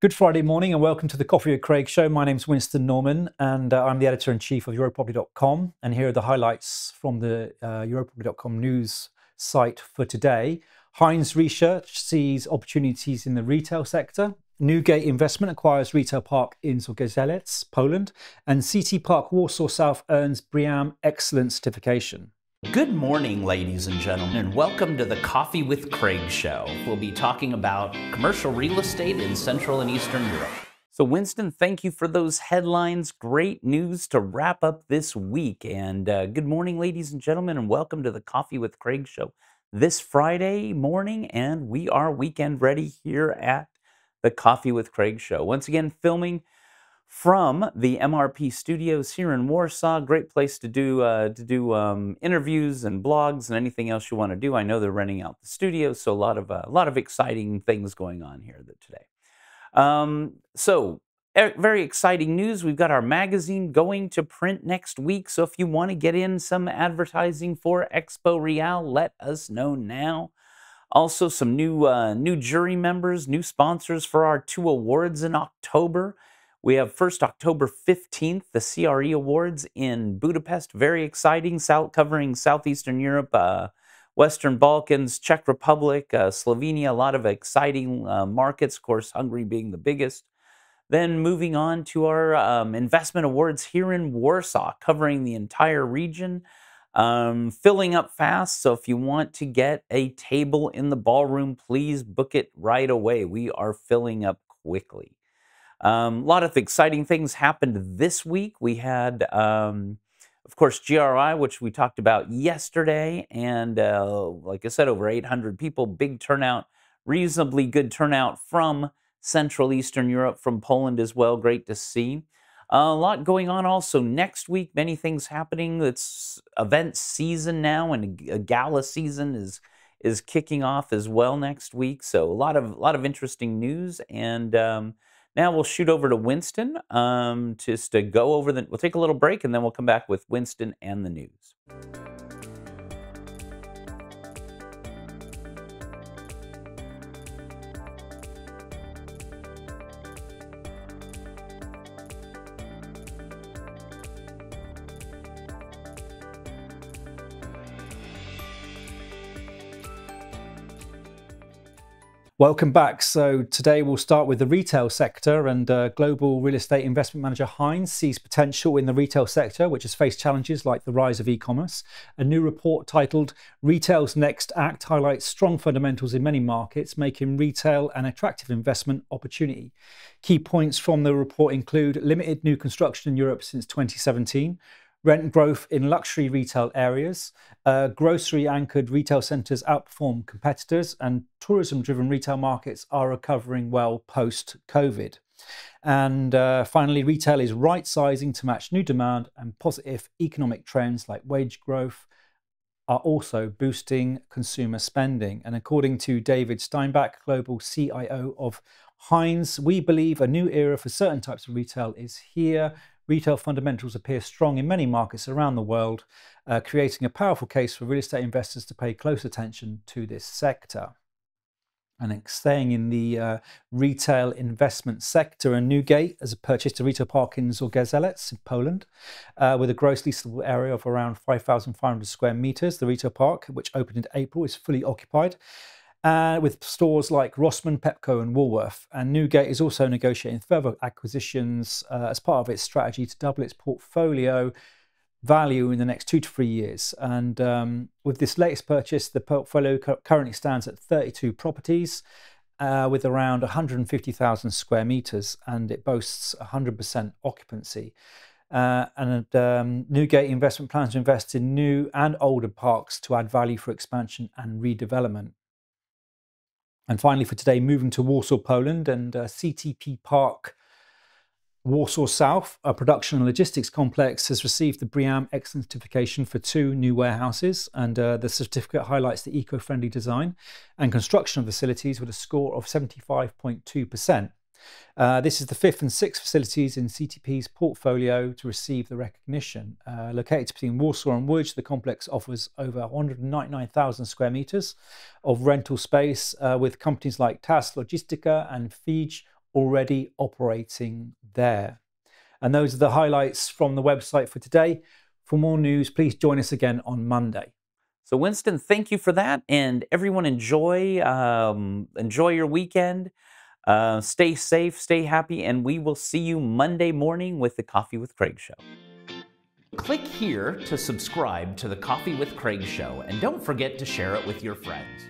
Good Friday morning and welcome to the Coffee with Craig show. My name is Winston Norman and uh, I'm the editor in chief of EuropaProperty.com. And here are the highlights from the uh, EuropaProperty.com news site for today. Hines Research sees opportunities in the retail sector. Newgate Investment acquires retail park in Zgorzelec, Poland. And CT Park Warsaw South earns BREEAM Excellence certification. Good morning, ladies and gentlemen, and welcome to the Coffee with Craig show. We'll be talking about commercial real estate in Central and Eastern Europe. So, Winston, thank you for those headlines. Great news to wrap up this week. And uh, good morning, ladies and gentlemen, and welcome to the Coffee with Craig show this Friday morning. And we are weekend ready here at the Coffee with Craig show. Once again, filming from the MRP studios here in Warsaw. Great place to do uh, to do um, interviews and blogs and anything else you want to do. I know they're renting out the studio, so a lot of uh, a lot of exciting things going on here today. Um, so very exciting news. We've got our magazine going to print next week. So if you want to get in some advertising for Expo Real, let us know now. Also, some new uh, new jury members, new sponsors for our two awards in October. We have first October 15th, the CRE Awards in Budapest. Very exciting, south, covering Southeastern Europe, uh, Western Balkans, Czech Republic, uh, Slovenia, a lot of exciting uh, markets, of course, Hungary being the biggest. Then moving on to our um, investment awards here in Warsaw, covering the entire region, um, filling up fast. So if you want to get a table in the ballroom, please book it right away. We are filling up quickly. Um, a lot of exciting things happened this week. We had, um, of course, GRI, which we talked about yesterday, and uh, like I said, over 800 people, big turnout, reasonably good turnout from Central Eastern Europe, from Poland as well. Great to see. Uh, a lot going on also next week. Many things happening. It's event season now, and a gala season is is kicking off as well next week. So a lot of a lot of interesting news and. Um, now we'll shoot over to Winston um, just to go over the. We'll take a little break and then we'll come back with Winston and the news. Welcome back. So today we'll start with the retail sector and uh, global real estate investment manager Hines sees potential in the retail sector, which has faced challenges like the rise of e-commerce. A new report titled Retail's Next Act highlights strong fundamentals in many markets, making retail an attractive investment opportunity. Key points from the report include limited new construction in Europe since 2017, Rent growth in luxury retail areas, uh, grocery anchored retail centres outperform competitors, and tourism driven retail markets are recovering well post COVID. And uh, finally, retail is right sizing to match new demand, and positive economic trends like wage growth are also boosting consumer spending. And according to David Steinbach, global CIO of Hines, we believe a new era for certain types of retail is here retail fundamentals appear strong in many markets around the world, uh, creating a powerful case for real estate investors to pay close attention to this sector. And staying in the uh, retail investment sector, and Newgate has purchased a retail park in Zgorzelec in Poland uh, with a gross leasable area of around 5,500 square meters. The retail park, which opened in April, is fully occupied uh, with stores like Rossmann, Pepco, and Woolworth. And Newgate is also negotiating further acquisitions uh, as part of its strategy to double its portfolio value in the next two to three years. And um, with this latest purchase, the portfolio currently stands at 32 properties. Uh, with around 150,000 square meters, and it boasts 100% occupancy. Uh, and um, Newgate investment plans to invest in new and older parks to add value for expansion and redevelopment. And finally, for today, moving to Warsaw, Poland, and uh, CTP Park Warsaw South, a production and logistics complex, has received the BREEAM Excellence certification for two new warehouses. And uh, the certificate highlights the eco friendly design and construction of facilities with a score of 75.2%. Uh, this is the fifth and sixth facilities in CTP's portfolio to receive the recognition. Uh, located between Warsaw and Łódź, the complex offers over 199,000 square metres of rental space uh, with companies like TAS Logistica and Fij already operating there. And those are the highlights from the website for today. For more news, please join us again on Monday. So, Winston, thank you for that, and everyone enjoy um, enjoy your weekend. Uh, stay safe, stay happy, and we will see you Monday morning with the Coffee with Craig show. Click here to subscribe to the Coffee with Craig show, and don't forget to share it with your friends.